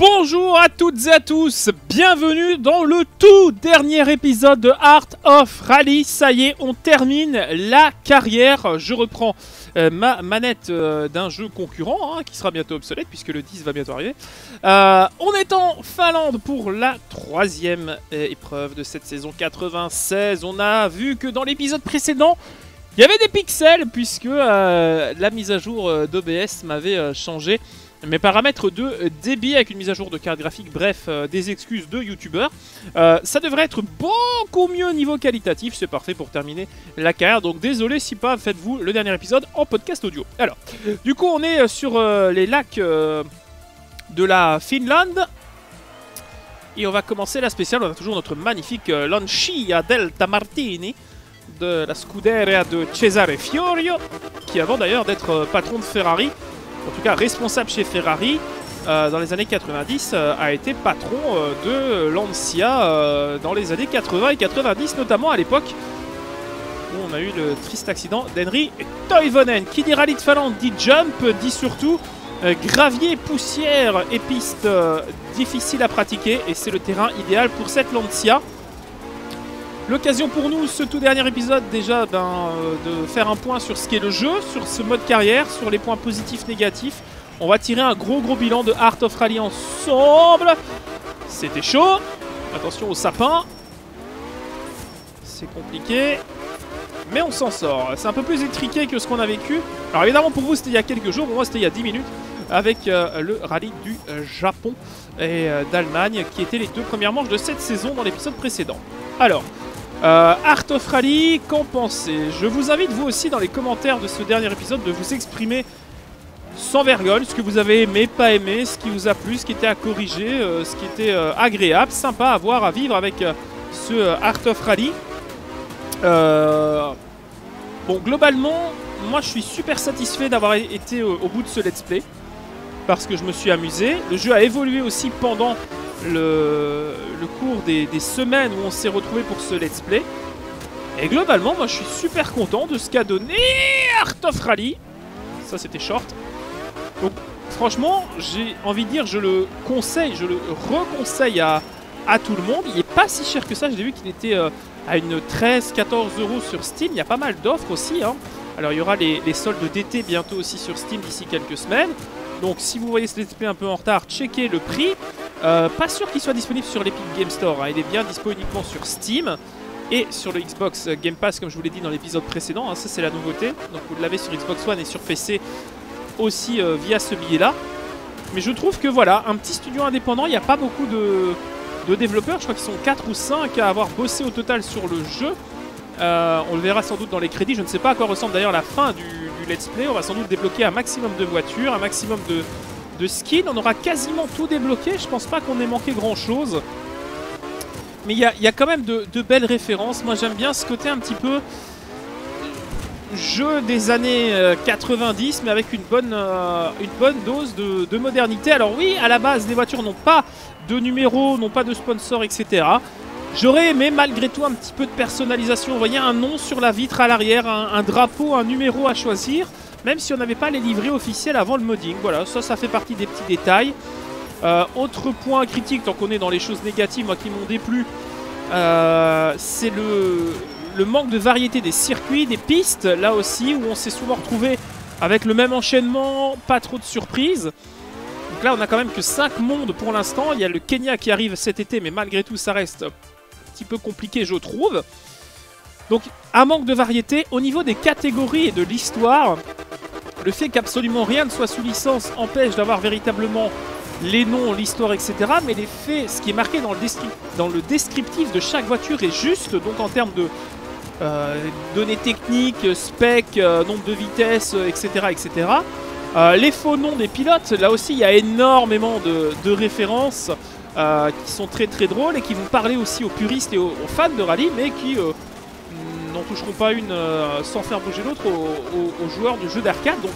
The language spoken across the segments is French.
Bonjour à toutes et à tous, bienvenue dans le tout dernier épisode de Art of Rally. Ça y est, on termine la carrière. Je reprends euh, ma manette euh, d'un jeu concurrent hein, qui sera bientôt obsolète puisque le 10 va bientôt arriver. Euh, on est en Finlande pour la troisième épreuve de cette saison 96. On a vu que dans l'épisode précédent, il y avait des pixels puisque la mise à jour d'OBS m'avait changé mes paramètres de débit avec une mise à jour de carte graphique, bref, euh, des excuses de youtubeurs. Euh, ça devrait être beaucoup mieux au niveau qualitatif, c'est parfait pour terminer la carrière. Donc désolé si pas, faites-vous le dernier épisode en podcast audio. Alors, du coup, on est sur euh, les lacs de la Finlande. Et on va commencer la spéciale. On a toujours notre magnifique Lancia Delta Martini de la Scuderia de Cesare Fiorio, qui avant d'ailleurs d'être patron de Ferrari, en tout cas responsable chez Ferrari, euh, dans les années 90, euh, a été patron euh, de Lancia dans les années 80 et 90, notamment à l'époque où on a eu le triste accident d'Henry Toivonen. Qui dit rallye de Finlande dit jump, dit surtout gravier, poussière et pistes difficiles à pratiquer, et c'est le terrain idéal pour cette Lancia. L'occasion pour nous, ce tout dernier épisode, déjà ben, euh, de faire un point sur ce qu'est le jeu, sur ce mode carrière, sur les points positifs, négatifs. On va tirer un gros gros bilan de Art of Rally ensemble. C'était chaud. Attention au sapin. C'est compliqué. Mais on s'en sort. C'est un peu plus étriqué que ce qu'on a vécu. Alors évidemment pour vous c'était il y a quelques jours, pour moi c'était il y a 10 minutes. Avec euh, le rallye du euh, Japon et d'Allemagne qui étaient les deux premières manches de cette saison dans l'épisode précédent. Alors, euh, Art of Rally, qu'en pensez Je vous invite vous aussi dans les commentaires de ce dernier épisode de vous exprimer sans vergogne ce que vous avez aimé, pas aimé, ce qui vous a plu, ce qui était à corriger, euh, ce qui était euh, agréable, sympa à voir, à vivre avec ce Art of Rally. bon, globalement, moi je suis super satisfait d'avoir été au bout de ce let's play parce que je me suis amusé. Le jeu a évolué aussi pendant le, cours des, semaines où on s'est retrouvé pour ce let's play. Et globalement, moi je suis super content de ce qu'a donné Art of Rally. Ça c'était short. Donc franchement, j'ai envie de dire, je le conseille, je le reconseille à, à tout le monde. Il n'est pas si cher que ça, j'ai vu qu'il était euh, à une 13-14 euros sur Steam. Il y a pas mal d'offres aussi. Hein. Alors il y aura les, les soldes d'été bientôt aussi sur Steam d'ici quelques semaines. Donc si vous voyez ce let's play un peu en retard, checkez le prix. Euh, pas sûr qu'il soit disponible sur l'Epic Game Store, hein. il est bien disponible uniquement sur Steam et sur le Xbox Game Pass comme je vous l'ai dit dans l'épisode précédent, hein. ça c'est la nouveauté. Donc vous l'avez sur Xbox One et sur PC aussi euh, via ce billet là. Mais je trouve que voilà, un petit studio indépendant, il n'y a pas beaucoup de, développeurs, je crois qu'ils sont 4 ou 5 à avoir bossé au total sur le jeu. Euh, on le verra sans doute dans les crédits, je ne sais pas à quoi ressemble d'ailleurs la fin du, let's play, on va sans doute débloquer un maximum de voitures, un maximum de, de skin. On aura quasiment tout débloqué. Je pense pas qu'on ait manqué grand chose. Mais il y, a, quand même de, belles références. Moi j'aime bien ce côté un petit peu jeu des années 90 euh, mais avec une bonne, euh, une bonne dose de, modernité. Alors oui, à la base, les voitures n'ont pas de numéro, n'ont pas de sponsor, etc. J'aurais aimé malgré tout un petit peu de personnalisation. Vous voyez un nom sur la vitre à l'arrière, un, drapeau, un numéro à choisir même si on n'avait pas les livrets officiels avant le modding. Voilà, ça, ça fait partie des petits détails. Euh, autre point critique, tant qu'on est dans les choses négatives, moi qui m'ont déplu, euh, c'est le, le, manque de variété des circuits, des pistes, là aussi, où on s'est souvent retrouvé avec le même enchaînement, pas trop de surprises. Donc là, on a quand même que 5 mondes pour l'instant. Il y a le Kenya qui arrive cet été, mais malgré tout, ça reste petit peu compliqué, je trouve. Donc, un manque de variété. Au niveau des catégories et de l'histoire, le fait qu'absolument rien ne soit sous licence empêche d'avoir véritablement les noms, l'histoire, etc. Mais les faits, ce qui est marqué dans le, dans le descriptif de chaque voiture est juste, donc en termes de euh, données techniques, spec, euh, nombre de vitesses, etc. etc. Euh, les faux noms des pilotes, là aussi il y a énormément de, références qui sont très très drôles et qui vont parler aussi aux puristes et aux fans de rallye, mais qui n'en toucheront pas une euh, sans faire bouger l'autre aux, joueurs de jeux d'arcade. Donc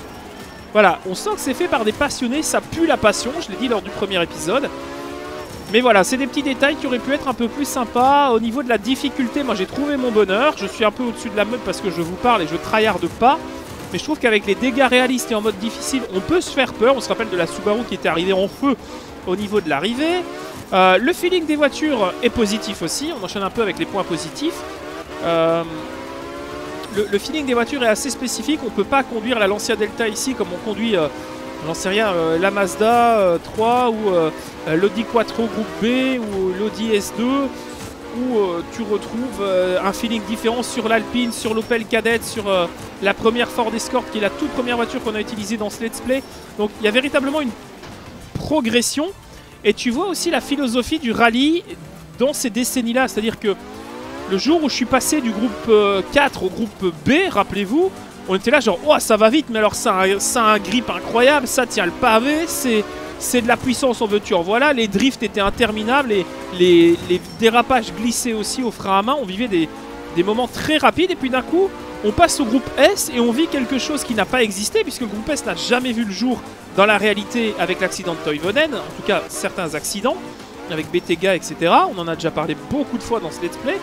voilà, on sent que c'est fait par des passionnés, ça pue la passion, je l'ai dit lors du premier épisode. Mais voilà, c'est des petits détails qui auraient pu être un peu plus sympas. Au niveau de la difficulté, moi j'ai trouvé mon bonheur. Je suis un peu au-dessus de la meute parce que je vous parle et je tryharde pas. Mais je trouve qu'avec les dégâts réalistes et en mode difficile, on peut se faire peur. On se rappelle de la Subaru qui était arrivée en feu au niveau de l'arrivée. Euh, le feeling des voitures est positif aussi. On enchaîne un peu avec les points positifs. Euh, le, feeling des voitures est assez spécifique. On ne peut pas conduire la Lancia Delta ici comme on conduit, euh, j'en sais rien, la Mazda 3 ou l'Audi Quattro Groupe B ou l'Audi S2 où tu retrouves un feeling différent sur l'Alpine, sur l'Opel Kadett, sur la première Ford Escort qui est la toute première voiture qu'on a utilisée dans ce let's play. Donc il y a véritablement une progression. Et tu vois aussi la philosophie du rallye dans ces décennies-là. C'est-à-dire que le jour où je suis passé du groupe 4 euh, au groupe B, rappelez-vous, on était là genre, oh ça va vite, mais alors ça a, un grip incroyable, ça tient le pavé, c'est... De la puissance en voiture. Voilà, les drifts étaient interminables et les, dérapages glissaient aussi au frein à main. On vivait des moments très rapides et puis d'un coup, on passe au groupe S et on vit quelque chose qui n'a pas existé puisque le groupe S n'a jamais vu le jour dans la réalité avec l'accident de Toivonen, en tout cas certains accidents, avec Betega, etc. On en a déjà parlé beaucoup de fois dans ce let's play.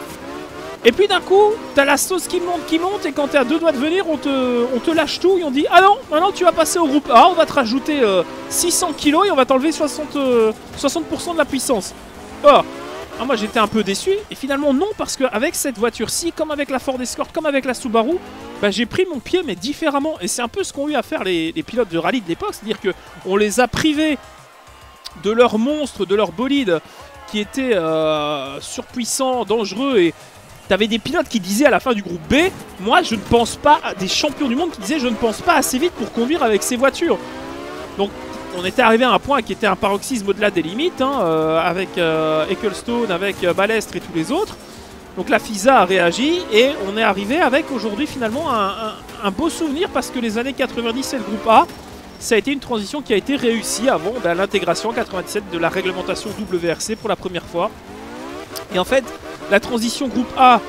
Et puis d'un coup, t'as la sauce qui monte, qui monte, et quand t'es à deux doigts de venir, on te, on te lâche tout, et on dit Ah non, maintenant tu vas passer au groupe A, on va te rajouter 600 euh, kilos et on va t'enlever 60%, 60 euh, de la puissance. Ah, moi j'étais un peu déçu, et finalement non, parce qu'avec cette voiture-ci, comme avec la Ford Escort, comme avec la Subaru, bah, j'ai pris mon pied mais différemment. Et c'est un peu ce qu'ont eu à faire les, pilotes de rallye de l'époque, c'est-à-dire qu'on les a privés de leur monstre, de leur bolide, qui était euh, surpuissant, dangereux, et t'avais des pilotes qui disaient à la fin du groupe B, moi je ne pense pas, des champions du monde qui disaient je ne pense pas assez vite pour conduire avec ces voitures. Donc on était arrivé à un point qui était un paroxysme au-delà des limites, hein, euh, avec euh, Ecclestone, avec euh, Balestre et tous les autres. Donc la FISA a réagi et on est arrivé avec aujourd'hui finalement un, beau souvenir parce que les années 90 et le groupe A, ça a été une transition qui a été réussie avant ben, l'intégration en 97 de la réglementation WRC pour la première fois. Et en fait, la transition groupe A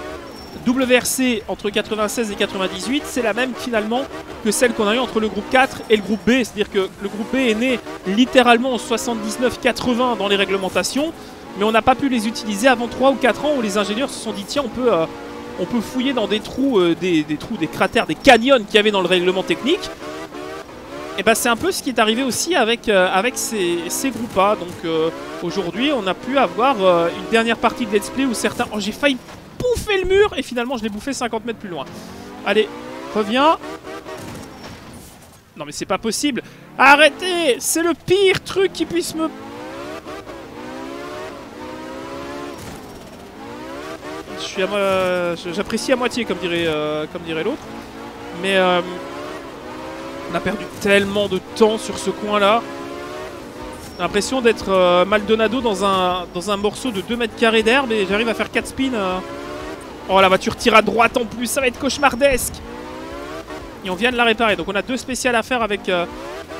WRC entre 96 et 98, c'est la même finalement que celle qu'on a eu entre le groupe 4 et le groupe B. C'est-à-dire que le groupe B est né littéralement en 79-80 dans les réglementations, mais on n'a pas pu les utiliser avant 3 ou 4 ans où les ingénieurs se sont dit tiens, on peut, euh, on peut fouiller dans des trous, euh, des, trous, des cratères, des canyons qu'il y avait dans le règlement technique. Et ben c'est un peu ce qui est arrivé aussi avec, euh, avec ces, ces groupes A. Donc aujourd'hui, on a pu avoir une dernière partie de Let's Play où certains. Oh, j'ai failli bouffer le mur et finalement je l'ai bouffé 50 mètres plus loin. Allez, reviens. Non mais c'est pas possible. Arrêtez C'est le pire truc qui puisse me... Suis à J'apprécie à moitié comme dirait, euh, comme dirait l'autre. Mais euh, on a perdu tellement de temps sur ce coin là. L'impression d'être euh, Maldonado dans un, dans un morceau de 2 mètres carrés d'herbe et j'arrive à faire 4 spins. Oh, la voiture tire à droite en plus, ça va être cauchemardesque. Et on vient de la réparer. Donc on a deux spéciales à faire avec euh,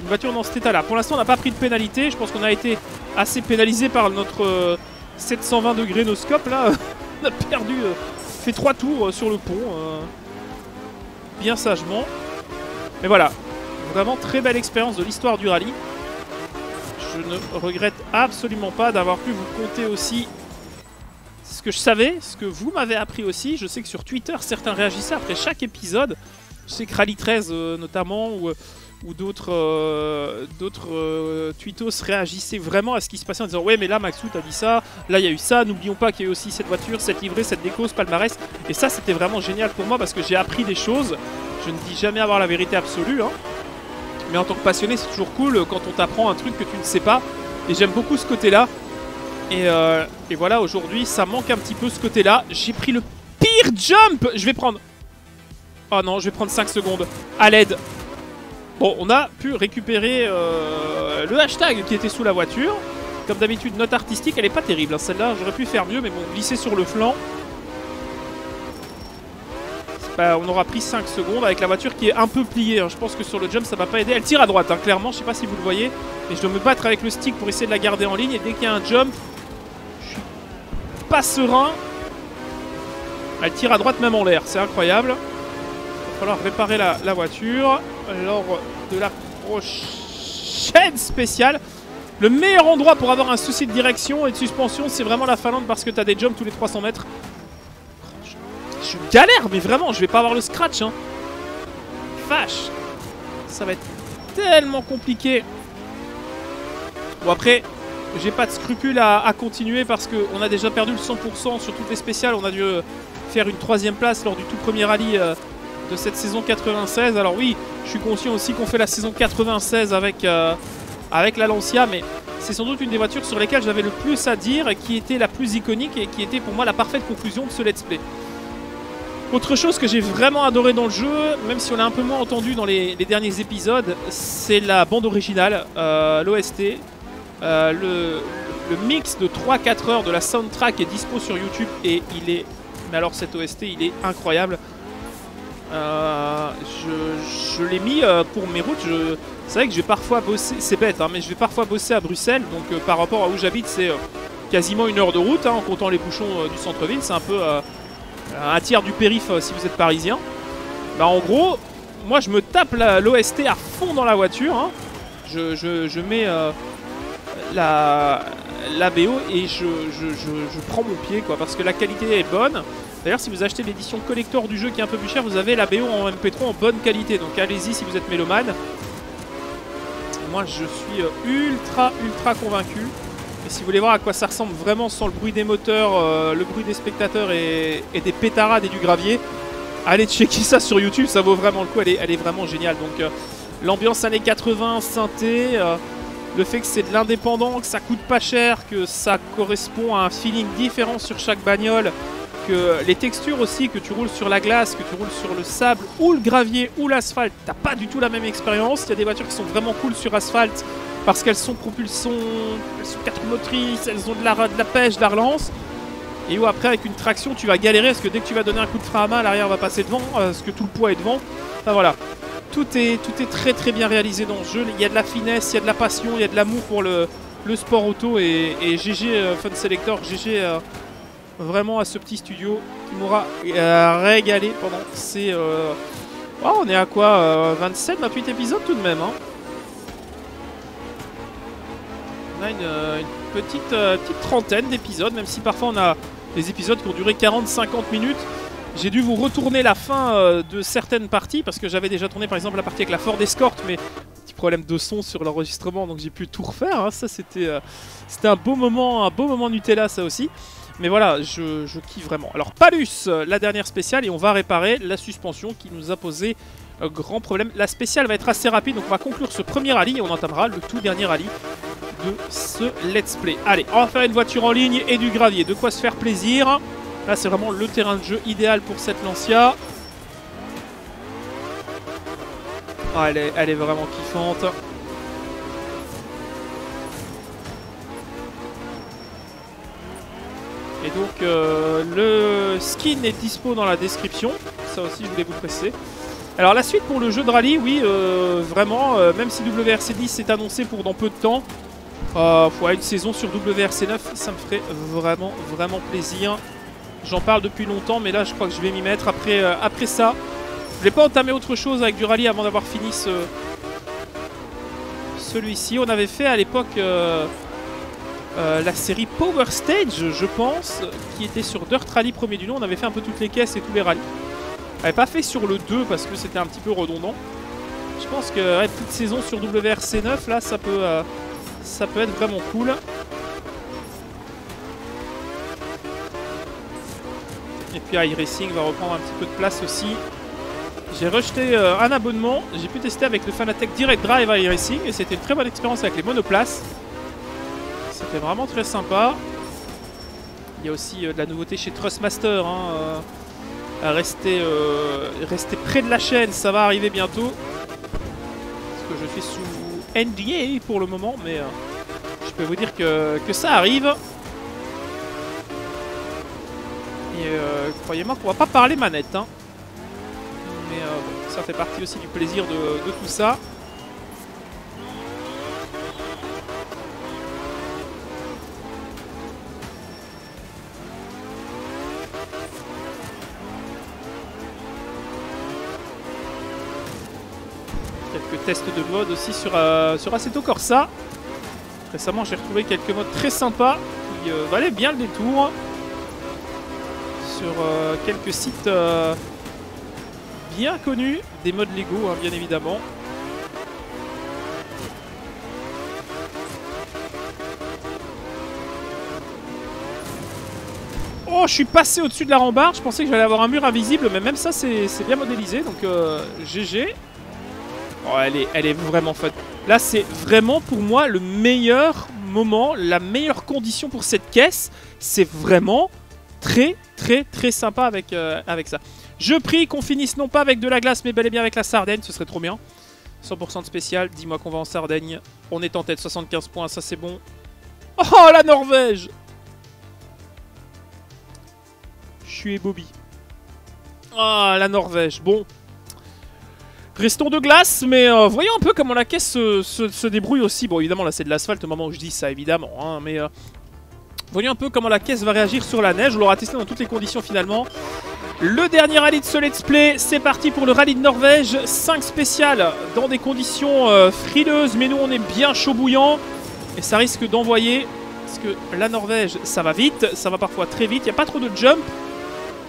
une voiture dans cet état-là. Pour l'instant, on n'a pas pris de pénalité. Je pense qu'on a été assez pénalisé par notre 720 euh, degrés no scope là. on a perdu, euh, fait trois tours sur le pont. bien sagement. Mais voilà, vraiment très belle expérience de l'histoire du rallye. Je ne regrette absolument pas d'avoir pu vous compter aussi ce que je savais, ce que vous m'avez appris aussi. Je sais que sur Twitter, certains réagissaient après chaque épisode. Je sais que Rally 13 euh, notamment, ou, euh, ou d'autres euh, tweetos réagissaient vraiment à ce qui se passait en disant Ouais, mais là, Maxou, t'as dit ça, là, il y a eu ça. N'oublions pas qu'il y a eu aussi cette voiture, cette livrée, cette déco, ce palmarès. Et ça, c'était vraiment génial pour moi parce que j'ai appris des choses. Je ne dis jamais avoir la vérité absolue, hein. mais en tant que passionné, c'est toujours cool quand on t'apprend un truc que tu ne sais pas. Et j'aime beaucoup ce côté-là. Euh, et, voilà, aujourd'hui, ça manque un petit peu ce côté-là. J'ai pris le pire jump Je vais prendre... Oh non, je vais prendre 5 secondes. À l'aide. Bon, on a pu récupérer euh, le hashtag qui était sous la voiture. Comme d'habitude, note artistique, elle est pas terrible. Hein. Celle-là, j'aurais pu faire mieux, mais bon, glisser sur le flanc. on aura pris 5 secondes avec la voiture qui est un peu pliée. Hein. Je pense que sur le jump, ça va pas aider. Elle tire à droite, hein, clairement. Je sais pas si vous le voyez. Et je dois me battre avec le stick pour essayer de la garder en ligne. Et dès qu'il y a un jump, pas serein. Elle tire à droite même en l'air, c'est incroyable. Il va falloir réparer la, voiture lors de la prochaine spéciale. Le meilleur endroit pour avoir un souci de direction et de suspension, c'est vraiment la Finlande parce que tu as des jumps tous les 300 mètres. Je, galère, mais vraiment, je vais pas avoir le scratch. Hein. Ça va être tellement compliqué. Bon après, j'ai pas de scrupule à, continuer parce qu'on a déjà perdu le 100% sur toutes les spéciales. On a dû euh, faire une troisième place lors du tout premier rallye euh, de cette saison 96. Alors oui, je suis conscient aussi qu'on fait la saison 96 avec, euh, avec la Lancia, mais c'est sans doute une des voitures sur lesquelles j'avais le plus à dire qui était la plus iconique et qui était pour moi la parfaite conclusion de ce let's play. Autre chose que j'ai vraiment adoré dans le jeu, même si on l'a un peu moins entendu dans les, derniers épisodes, c'est la bande originale, l'OST. Euh, le, mix de 3-4 heures de la soundtrack est dispo sur YouTube et il est... Mais alors cet OST, il est incroyable. Euh, je, l'ai mis euh, pour mes routes. C'est vrai que je vais parfois bosser, c'est bête, hein, mais je vais parfois bosser à Bruxelles. Donc par rapport à où j'habite, c'est quasiment une heure de route hein, en comptant les bouchons du centre-ville. C'est un peu un tiers du périph si vous êtes parisien. Bah en gros, moi je me tape l'OST à fond dans la voiture. Hein. Je, je, mets la, la BO et je, prends mon pied quoi parce que la qualité est bonne. D'ailleurs si vous achetez l'édition collector du jeu qui est un peu plus cher, vous avez la BO en MP3 en bonne qualité. Donc allez-y si vous êtes mélomane. Moi je suis euh, ultra ultra convaincu. Et si vous voulez voir à quoi ça ressemble vraiment sans le bruit des moteurs, euh, le bruit des spectateurs et, des pétarades et du gravier, allez checker ça sur YouTube, ça vaut vraiment le coup, elle est, elle est vraiment géniale. Donc euh, l'ambiance années 80, synthé, le fait que c'est de l'indépendant, que ça coûte pas cher, que ça correspond à un feeling différent sur chaque bagnole, que les textures aussi, que tu roules sur la glace, que tu roules sur le sable ou le gravier ou l'asphalte, t'as pas du tout la même expérience. Il y a des voitures qui sont vraiment cool sur asphalte parce qu'elles sont propulsées, elles sont quatre motrices, elles ont de la, de la pêche, de la relance. Et où après avec une traction tu vas galérer parce que dès que tu vas donner un coup de frein à main, l'arrière va passer devant, euh, parce que tout le poids est devant. Enfin voilà, tout est, tout est très très bien réalisé dans ce jeu. Il y a de la finesse, il y a de la passion, il y a de l'amour pour le, sport auto. Et, GG euh, Fun Selector, GG euh, vraiment à ce petit studio qui m'aura euh, régalé pendant ces... Oh, on est à quoi 27, 28 épisodes tout de même. Hein. on a une, petite, petite trentaine d'épisodes, même si parfois on a des épisodes qui ont duré 40-50 minutes. J'ai dû vous retourner la fin euh, de certaines parties parce que j'avais déjà tourné par exemple la partie avec la Ford Escort mais petit problème de son sur l'enregistrement donc j'ai pu tout refaire. Hein. Ça c'était euh, c'était un beau moment, un beau moment Nutella ça aussi. Mais voilà, je, kiffe vraiment. Alors Palus, euh, la dernière spéciale et on va réparer la suspension qui nous a posé un grand problème. La spéciale va être assez rapide donc on va conclure ce premier rallye et on entamera le tout dernier rallye de ce let's play. Allez, on va faire une voiture en ligne et du gravier, de quoi se faire plaisir. Là, c'est vraiment le terrain de jeu idéal pour cette Lancia. Ah, elle, est, elle est vraiment kiffante. Et donc, euh, le skin est dispo dans la description. Ça aussi, je voulais vous préciser. Alors, la suite pour le jeu de rallye, oui, euh, vraiment, euh, même si WRC10 est annoncé pour dans peu de temps, une saison sur WRC9, ça me ferait vraiment, vraiment plaisir. J'en parle depuis longtemps, mais là, je crois que je vais m'y mettre. Après, euh, ça, je vais pas entamer autre chose avec du rallye avant d'avoir fini ce... celui-ci. On avait fait à l'époque euh, euh, la série Power Stage, je pense, qui était sur Dirt Rally premier du nom. On avait fait un peu toutes les caisses et tous les rallyes. On n'avait pas fait sur le 2 parce que c'était un petit peu redondant. Je pense que ouais, toute saison sur WRC9, là, ça peut, ça peut être vraiment cool. iRacing va reprendre un petit peu de place aussi. J'ai rejeté euh, un abonnement. J'ai pu tester avec le Fanatec Direct Drive iRacing et c'était une très bonne expérience avec les monoplaces. C'était vraiment très sympa. Il y a aussi euh, de la nouveauté chez Trustmaster. Hein, euh, rester, rester près de la chaîne, ça va arriver bientôt. Parce que je suis sous NDA pour le moment, mais je peux vous dire que, que ça arrive. Et euh, croyez-moi qu'on va pas parler manette. Hein. Mais euh, ça fait partie aussi du plaisir de, tout ça. Quelques tests de mode aussi sur, euh, sur Assetto Corsa. Récemment, j'ai retrouvé quelques modes très sympas qui valaient bien le détour sur euh, quelques sites euh, bien connu des modes Lego, hein, bien évidemment. Oh, je suis passé au-dessus de la rambarde. Je pensais que j'allais avoir un mur invisible, mais même ça, c'est bien modélisé. Donc, euh, GG. Oh, elle est, elle est vraiment fun. Là, c'est vraiment pour moi le meilleur moment, la meilleure condition pour cette caisse. C'est vraiment très, très, très sympa avec, euh, avec ça. Je prie qu'on finisse non pas avec de la glace, mais bel et bien avec la Sardaigne. Ce serait trop bien. 100% de spécial. Dis-moi qu'on va en Sardaigne. On est en tête, 75 points, ça c'est bon. Oh, la Norvège Je suis Bobby. Ah, la Norvège. Bon. Restons de glace, mais euh, voyons un peu comment la caisse se, débrouille aussi. Bon, évidemment, là, c'est de l'asphalte au moment où je dis ça, évidemment. Hein, mais euh, voyons un peu comment la caisse va réagir sur la neige. On l'aura testé dans toutes les conditions, finalement. Le dernier rallye de ce let's play, c'est parti pour le rallye de Norvège. 5 spéciales dans des conditions euh, frileuses, mais nous, on est bien chaud bouillant. Et ça risque d'envoyer, parce que la Norvège, ça va vite, ça va parfois très vite. Il n'y a pas trop de jump.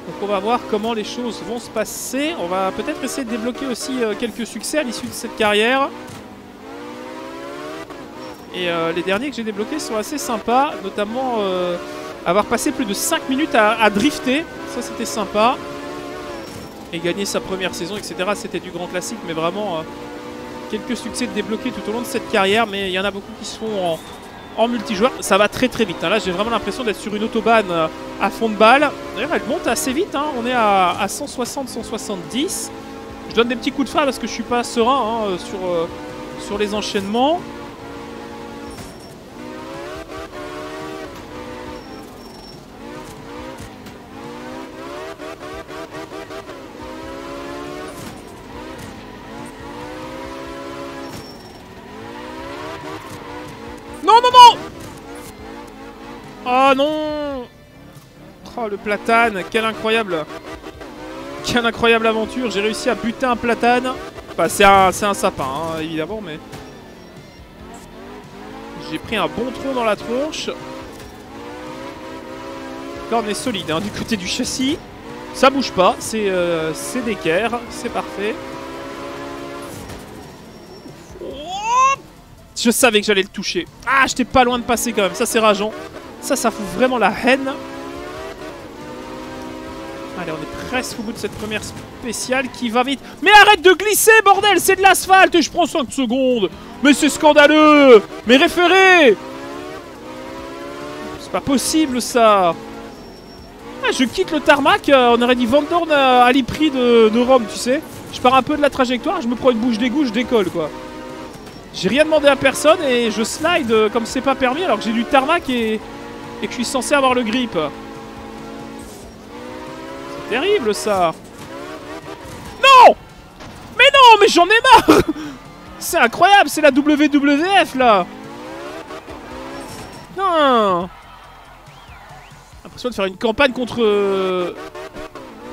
Donc on va voir comment les choses vont se passer. On va peut-être essayer de débloquer aussi euh, quelques succès à l'issue de cette carrière. Et euh, les derniers que j'ai débloqués sont assez sympas, notamment euh, avoir passé plus de 5 minutes à, drifter. Ça c'était sympa. Et gagner sa première saison, etc. C'était du grand classique, mais vraiment quelques succès débloqués tout au long de cette carrière. Mais il y en a beaucoup qui se font en, multijoueur. Ça va très très vite. Hein. Là, j'ai vraiment l'impression d'être sur une autobahn euh, à fond de balle. D'ailleurs, elle monte assez vite. Hein. On est à, 160-170. Je donne des petits coups de frein parce que je suis pas serein hein, euh, sur, euh, sur les enchaînements. Oh non Oh le platane, quelle incroyable Quelle incroyable aventure, j'ai réussi à buter un platane. Enfin c'est un, un, sapin hein, évidemment mais... J'ai pris un bon tronc dans la tronche. Là on est solide hein, du côté du châssis. Ça bouge pas, c'est euh, d'équerre, c'est parfait. Je savais que j'allais le toucher. Ah, j'étais pas loin de passer quand même, ça c'est rageant. Ça, ça fout vraiment la haine. Allez, on est presque au bout de cette première spéciale qui va vite. Mais arrête de glisser, bordel C'est de l'asphalte et je prends 5 secondes Mais c'est scandaleux Mais référé C'est pas possible, ça ah, Je quitte le tarmac, euh, on aurait dit Van Dorn à l'Ipri de, de Rome, tu sais. Je pars un peu de la trajectoire, je me prends une bouche d'égout, je décolle, quoi. J'ai rien demandé à personne et je slide comme c'est pas permis alors que j'ai du tarmac et et que je suis censé avoir le grip. C'est terrible ça. Non Mais non, mais j'en ai marre C'est incroyable, c'est la WWF là Non L'impression de faire une campagne contre euh,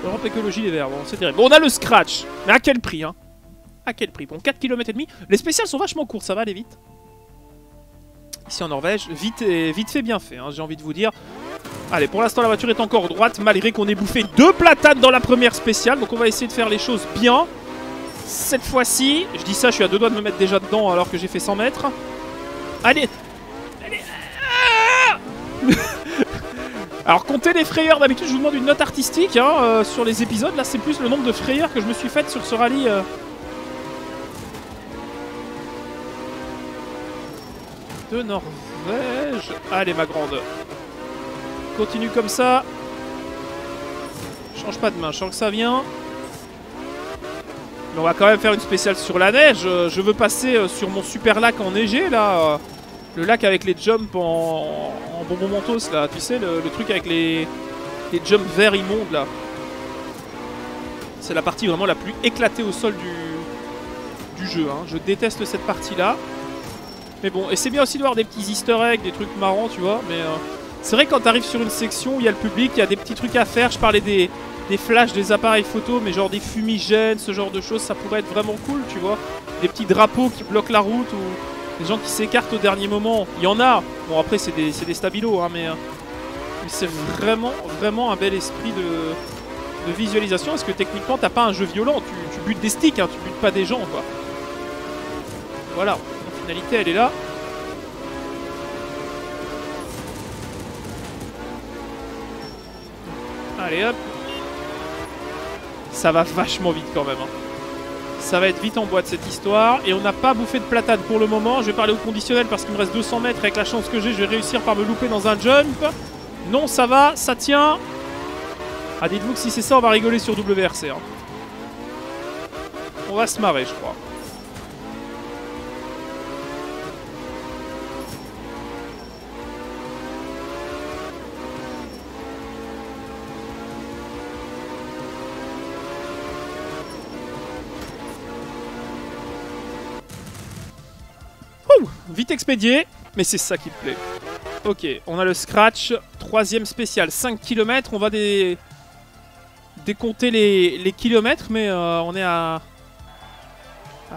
Europe Écologie Les Verts. Bon, c'est terrible. Bon, on a le scratch. Mais à quel prix, hein? À quel prix? Bon, 4 km et demi. Les spéciales sont vachement courts, ça va aller vite ici en Norvège. Vite, vite fait, bien fait, hein, j'ai envie de vous dire. Allez, pour l'instant, la voiture est encore droite, malgré qu'on ait bouffé deux platanes dans la première spéciale. Donc on va essayer de faire les choses bien. Cette fois-ci, je dis ça, je suis à deux doigts de me mettre déjà dedans alors que j'ai fait 100 mètres. Allez Allez ah Alors comptez les frayeurs, d'habitude je vous demande une note artistique hein, euh, sur les épisodes. Là c'est plus le nombre de frayeurs que je me suis fait sur ce rallye euh, de Norvège. Allez, ma grande. Continue comme ça. Change pas de main, je sens que ça vient. Mais on va quand même faire une spéciale sur la neige. Je veux passer euh, sur mon super lac enneigé, là. Le lac avec les jumps en, bonbon mentos, là. Tu sais, le, truc avec les, les jumps verts immondes, là. C'est la partie vraiment la plus éclatée au sol du, du jeu. Hein. Je déteste cette partie-là. Mais bon, et c'est bien aussi de voir des petits easter eggs, des trucs marrants, tu vois. Mais euh, c'est vrai que quand t'arrives sur une section où il y a le public, il y a des petits trucs à faire. Je parlais des, des flashs des appareils photo, mais genre des fumigènes, ce genre de choses, ça pourrait être vraiment cool, tu vois. Des petits drapeaux qui bloquent la route ou des gens qui s'écartent au dernier moment. Il y en a. Bon, après, c'est des, des stabilos, hein, mais, euh, mais c'est vraiment, vraiment un bel esprit de, de visualisation, parce que techniquement, t'as pas un jeu violent. Tu, tu butes des sticks, hein, tu butes pas des gens, quoi. Voilà, finalité, elle est là. Allez, hop. Ça va vachement vite quand même. hein. Ça va être vite en boîte cette histoire. Et on n'a pas bouffé de platane pour le moment. Je vais parler au conditionnel parce qu'il me reste 200 mètres. Avec la chance que j'ai, je vais réussir par me louper dans un jump. Non, ça va, ça tient. Ah, dites-vous que si c'est ça, on va rigoler sur WRC. hein. On va se marrer, je crois. Expédié, mais c'est ça qui me plaît. Ok, on a le scratch, troisième spécial, 5 km, on va dé... décompter les, kilomètres, mais euh, on est à,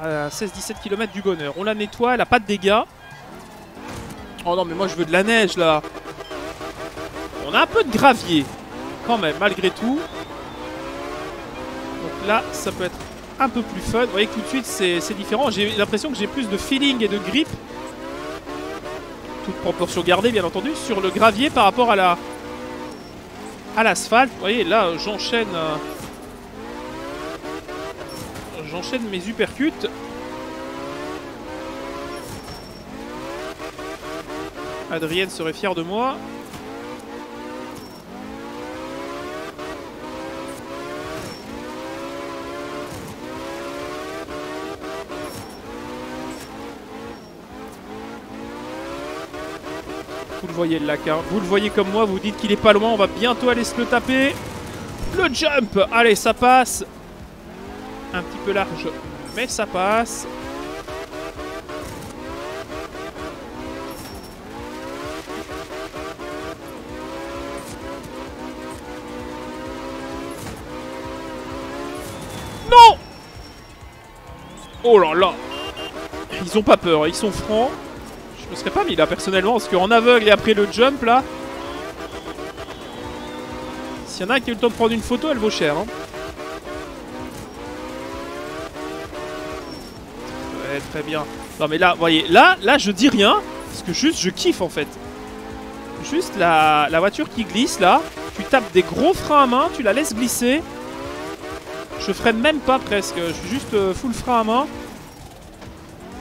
à 16-17 km du bonheur. On la nettoie, elle a pas de dégâts. Oh non, mais moi je veux de la neige là. On a un peu de gravier, quand même, malgré tout. Donc là, ça peut être un peu plus fun. Vous voyez que tout de suite, c'est c'est différent. J'ai l'impression que j'ai plus de feeling et de grip. Toute proportion gardée, bien entendu, sur le gravier par rapport à la à l'asphalte. Vous voyez, là, j'enchaîne... euh, J'enchaîne mes uppercuts. Adrienne serait fière de moi. Le voyez le lac, hein. vous le voyez comme moi, vous dites qu'il est pas loin, on va bientôt aller se le taper. Le jump Allez, ça passe Un petit peu large, mais ça passe. Non Oh là là Ils ont pas peur, ils sont francs. Je me serais pas mis là personnellement parce qu'en aveugle et après le jump là. S'il y en a qui a eu le temps de prendre une photo, elle vaut cher. hein. Ouais, très bien. Non mais là, voyez, là, là je dis rien parce que juste je kiffe en fait. Juste la, la voiture qui glisse là, tu tapes des gros freins à main, tu la laisses glisser. Je freine même pas presque, je suis juste euh, full frein à main.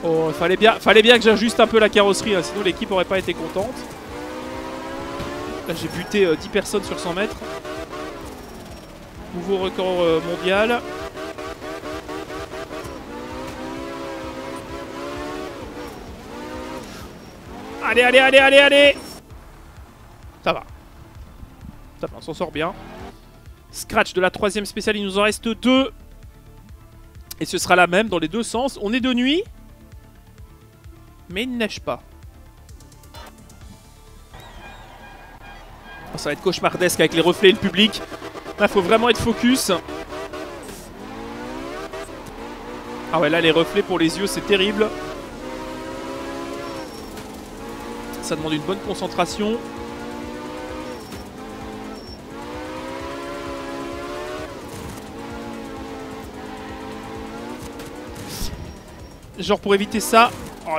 Oh, fallait bien, fallait bien que j'ajuste un peu la carrosserie, hein, sinon l'équipe aurait pas été contente. Là, j'ai buté euh, 10 personnes sur 100 mètres. Nouveau record euh, mondial. Allez, allez, allez, allez, allez Ça va. Ça va, on s'en sort bien. Scratch de la troisième spéciale, il nous en reste deux. Et ce sera la même dans les deux sens. On est de nuit. Mais il ne neige pas. Ça va être cauchemardesque avec les reflets et le public. Là, faut vraiment être focus. Ah ouais, là, les reflets pour les yeux, c'est terrible. Ça demande une bonne concentration. Genre pour éviter ça,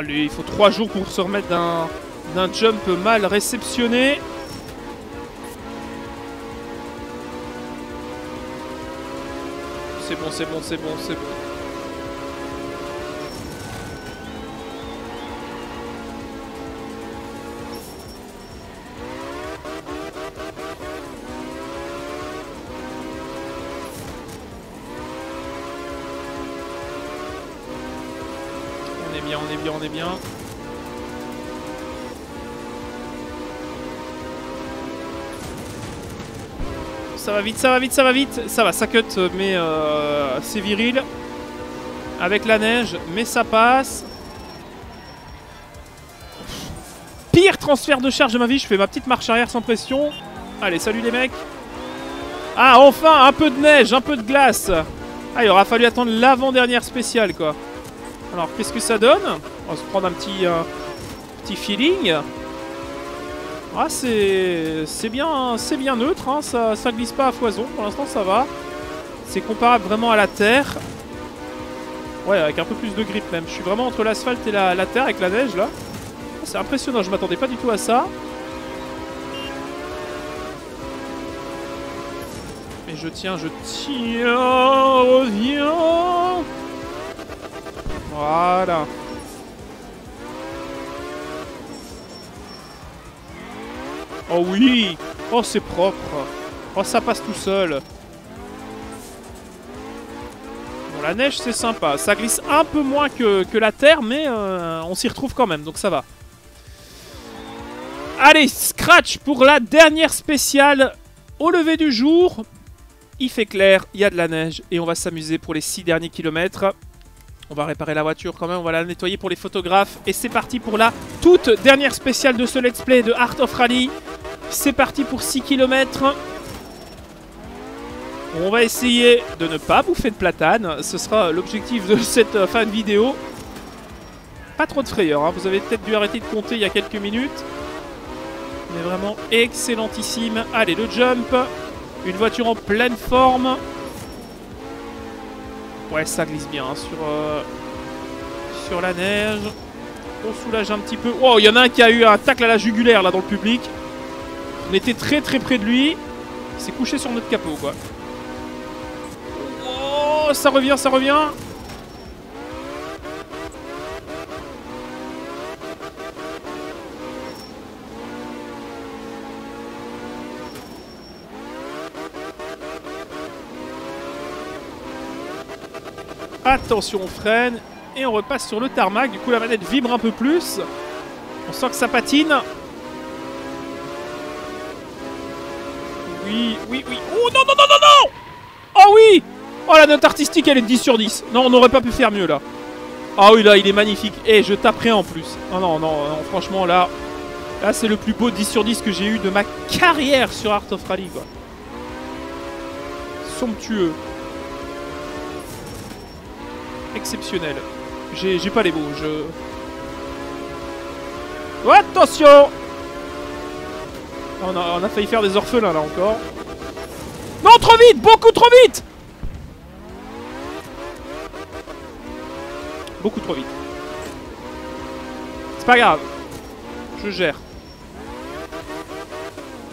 lui, il faut 3 jours pour se remettre d'un jump mal réceptionné. C'est bon, c'est bon, c'est bon, c'est bon. Bien. Ça va vite, ça va vite, ça va vite. Ça va, ça cut, mais euh, c'est viril. Avec la neige, mais ça passe. Pire transfert de charge de ma vie. Je fais ma petite marche arrière sans pression. Allez, salut les mecs. Ah, enfin, un peu de neige, un peu de glace. Ah, il aura fallu attendre l'avant-dernière spéciale, quoi. Alors, qu'est-ce que ça donne? On va se prendre un petit, euh, feeling. Ah, c'est bien, c'est bien neutre, hein. ça, ça glisse pas à foison, pour l'instant ça va. C'est comparable vraiment à la terre. Ouais, avec un peu plus de grip même. Je suis vraiment entre l'asphalte et la, terre avec la neige là. C'est impressionnant, je m'attendais pas du tout à ça. Et je tiens, je tiens, reviens Voilà. Oh oui Oh, c'est propre Oh, ça passe tout seul Bon, la neige, c'est sympa. Ça glisse un peu moins que, la terre, mais euh, on s'y retrouve quand même, donc ça va. Allez, Scratch pour la dernière spéciale au lever du jour. Il fait clair, il y a de la neige et on va s'amuser pour les 6 derniers kilomètres. On va réparer la voiture quand même, on va la nettoyer pour les photographes. Et c'est parti pour la toute dernière spéciale de ce let's play de Art of Rally. C'est parti pour 6 km. On va essayer de ne pas bouffer de platane. Ce sera l'objectif de cette fin de vidéo. Pas trop de frayeur, hein. vous avez peut-être dû arrêter de compter il y a quelques minutes. Mais vraiment excellentissime. Allez, le jump. Une voiture en pleine forme. Ouais, ça glisse bien hein, sur, euh, sur la neige. On soulage un petit peu. Oh, il y en a un qui a eu un tacle à la jugulaire là dans le public. On était très très près de lui. Il s'est couché sur notre capot quoi. Oh, ça revient, ça revient. Attention, on freine. Et on repasse sur le tarmac. Du coup, la manette vibre un peu plus. On sent que ça patine. Oui, oui. Oh non, non, non, non, non Oh oui Oh, la note artistique, elle est 10 sur 10. Non, on n'aurait pas pu faire mieux, là. Ah oui, là, il est magnifique. Et je taperai en plus. Non, non, non, non franchement, là... Là, c'est le plus beau 10 sur 10 que j'ai eu de ma carrière sur Art of Rally, quoi. Somptueux exceptionnel. J'ai pas les mots, je... Oh, attention on a, on a failli faire des orphelins là encore. Vite Beaucoup trop vite Beaucoup trop vite. C'est pas grave. Je gère.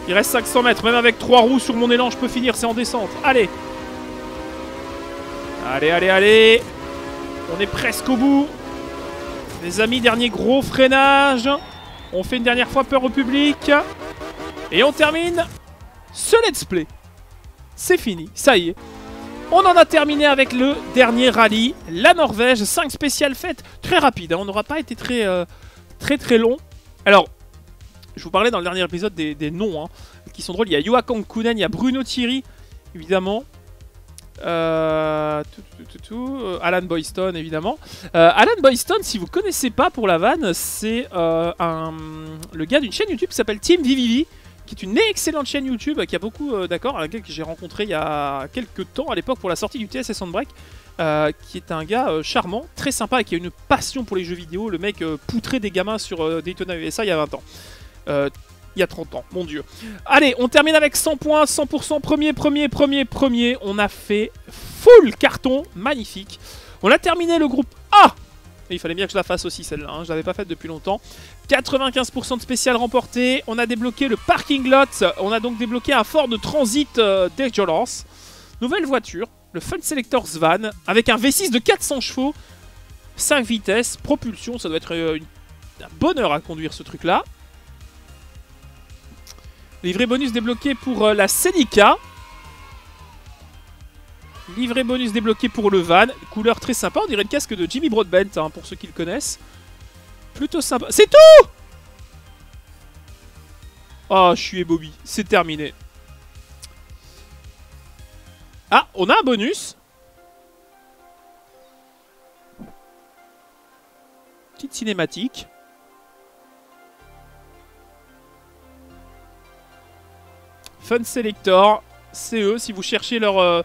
Il reste 500 mètres. Même avec 3 roues sur mon élan, je peux finir. C'est en descente. Allez Allez, allez, allez on est presque au bout. Les amis, dernier gros freinage. On fait une dernière fois peur au public. Et on termine ce let's play. C'est fini, ça y est. On en a terminé avec le dernier rallye, la Norvège. 5 spéciales faites, très rapide. Hein. On n'aura pas été très, euh, très très long. Alors, je vous parlais dans le dernier épisode des, noms hein, qui sont drôles. Il y a Joachim Kunen, il y a Bruno Thierry, évidemment. Euh, euh, Alan Boyston, évidemment. Alan Boyston, si vous connaissez pas pour la vanne, c'est le gars d'une chaîne YouTube qui s'appelle Team VVV, qui est une excellente chaîne YouTube, qui a beaucoup d'accord, un gars que j'ai rencontré il y a quelques temps, à l'époque, pour la sortie du TSS Handbrake. qui est un gars charmant, très sympa et qui a une passion pour les jeux vidéo. Le mec poutrait des gamins sur Daytona USA il y a 20 ans il y a 30 ans, mon dieu. Allez, on termine avec 100 points, 100%, premier, premier, premier, premier. On a fait full carton, magnifique. On a terminé le groupe il fallait bien que je la fasse aussi celle-là, hein. je l'avais pas faite depuis longtemps. 95% de spécial remporté, on a débloqué le parking lot, on a donc débloqué un Ford Transit euh, Nouvelle voiture, le Fun Selector Svan, avec un V6 de 400 chevaux, 5 vitesses, propulsion, ça doit être euh, un bonheur à conduire ce truc-là. Livret bonus débloqué pour euh, la Senica. Livret bonus débloqué pour le van. Couleur très sympa, on dirait le casque de Jimmy Broadbent, hein, pour ceux qui le connaissent. Plutôt sympa. C'est tout Oh, je suis Bobby. C'est terminé. Ah, on a un bonus. Petite cinématique. Fun Selector, eux. Si vous cherchez leur, euh,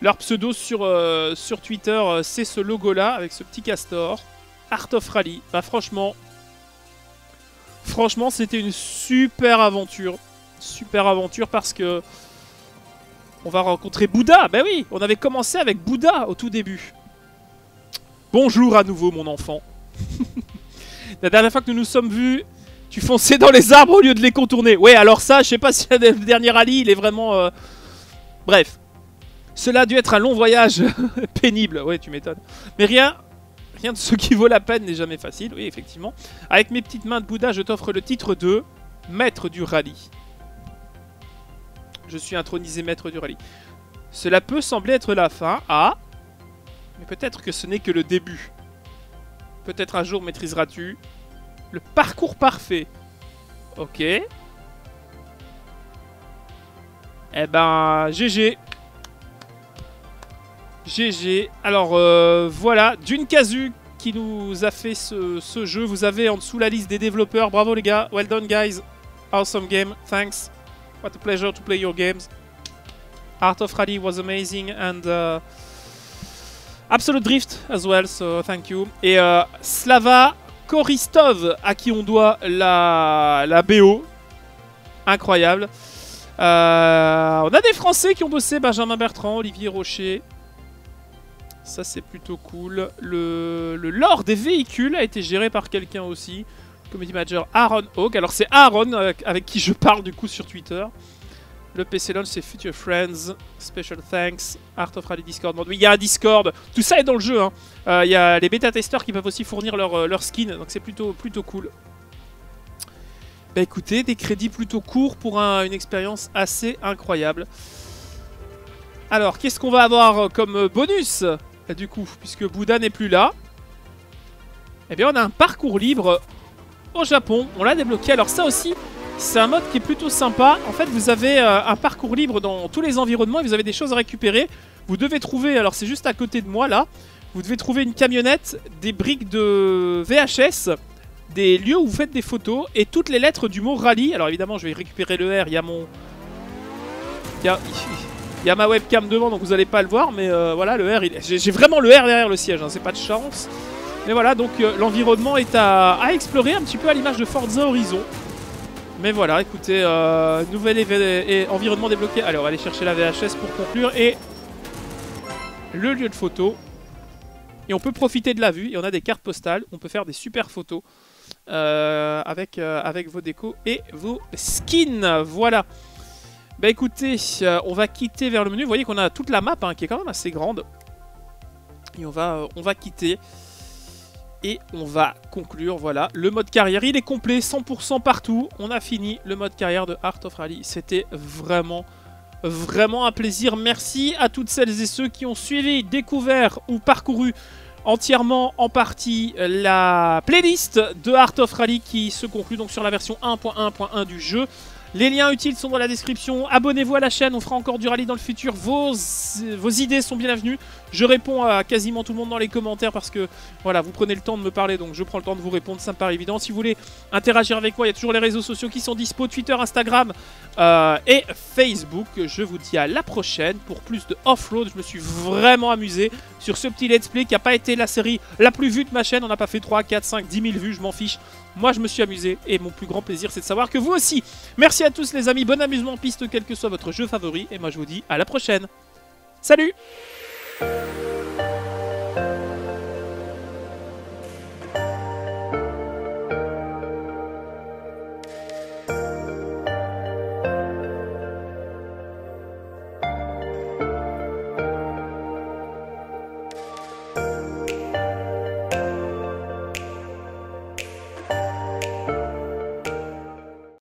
leur pseudo sur, euh, sur Twitter, euh, c'est ce logo-là avec ce petit castor. Art of Rally. Bah franchement, franchement, c'était une super aventure. Super aventure parce que on va rencontrer Bouddha. Ben oui, on avait commencé avec Bouddha au tout début. Bonjour à nouveau, mon enfant. La dernière fois que nous nous sommes vus, tu fonçais dans les arbres au lieu de les contourner. Ouais, alors ça, je sais pas si le dernier rallye, il est vraiment... euh, Bref. Cela a dû être un long voyage pénible. Ouais, tu m'étonnes. Mais rien, rien de ce qui vaut la peine n'est jamais facile. Oui, effectivement. Avec mes petites mains de Bouddha, je t'offre le titre de Maître du rallye. Je suis intronisé Maître du rallye. Cela peut sembler être la fin. Ah Mais peut-être que ce n'est que le début. Peut-être un jour maîtriseras-tu le parcours parfait. Ok. Eh ben, GG. GG. Alors, euh, voilà, d'une casu qui nous a fait ce, jeu. Vous avez en dessous la liste des développeurs. Bravo les gars. Well done guys. Awesome game. Thanks. What a pleasure to play your games. Art of Rally was amazing and uh, Absolute Drift as well, so thank you. Et euh, Slava Koristov, à qui on doit la, la BO. Incroyable. Euh, on a des Français qui ont bossé, Benjamin Bertrand, Olivier Rocher. Ça c'est plutôt cool. Le, le lore des véhicules a été géré par quelqu'un aussi. Comedy Manager Aaron Hawk. Alors c'est Aaron avec, avec qui je parle du coup sur Twitter. Le PC c'est Future Friends. Special Thanks. Art of Rally Discord. Oui, il y a un Discord. Tout ça est dans le jeu. hein. Euh, Il y a les bêta-testeurs qui peuvent aussi fournir leur, euh, leur skin. Donc c'est plutôt, plutôt cool. Bah écoutez, des crédits plutôt courts pour un- une expérience assez incroyable. Alors, qu'est-ce qu'on va avoir euh, comme euh, bonus? euh, Du coup, puisque Bouddha n'est plus là. Eh bien, on a un parcours libre au Japon. On l'a débloqué. Alors ça aussi, c'est un mode qui est plutôt sympa. En fait, vous avez euh, un parcours libre dans tous les environnements et vous avez des choses à récupérer. Vous devez trouver, alors c'est juste à côté de moi là, vous devez trouver une camionnette, des briques de VHS, des lieux où vous faites des photos et toutes les lettres du mot rallye. Alors évidemment, je vais récupérer le R, il y a mon... Il y a, il y a ma webcam devant, donc vous allez pas le voir, mais euh, voilà, le R, j'ai vraiment le R derrière le siège, hein, c'est pas de chance. Mais voilà, donc euh, l'environnement est à, explorer un petit peu à l'image de Forza Horizon. Mais voilà, écoutez, euh, nouvel environnement débloqué. Allez, on va aller chercher la VHS pour conclure. Et le lieu de photo. Et on peut profiter de la vue. Et on a des cartes postales. On peut faire des super photos avec, avec vos décos et vos skins. Voilà. Bah écoutez, euh, on va quitter vers le menu. Vous voyez qu'on a toute la map hein, qui est quand même assez grande. Et on va, euh, quitter. Et on va conclure, voilà, le mode carrière, il est complet, 100% partout. On a fini le mode carrière de Art of Rally. C'était vraiment, vraiment un plaisir. Merci à toutes celles et ceux qui ont suivi, découvert ou parcouru entièrement en partie la playlist de Art of Rally qui se conclut donc sur la version 1.1.1 du jeu. Les liens utiles sont dans la description. Abonnez-vous à la chaîne, on fera encore du rallye dans le futur. Vos, idées sont bienvenues. Je réponds à quasiment tout le monde dans les commentaires parce que voilà, vous prenez le temps de me parler, donc je prends le temps de vous répondre, ça me paraît évident. Si vous voulez interagir avec moi, il y a toujours les réseaux sociaux qui sont dispo, Twitter, Instagram euh, et Facebook. Je vous dis à la prochaine pour plus de off-road. Je me suis vraiment amusé sur ce petit let's play qui n'a pas été la série la plus vue de ma chaîne. On n'a pas fait 3, 4, 5, 10 000 vues, je m'en fiche. Moi, je me suis amusé et mon plus grand plaisir, c'est de savoir que vous aussi. Merci à tous les amis, bon amusement en piste, quel que soit votre jeu favori. Et moi, je vous dis à la prochaine. Salut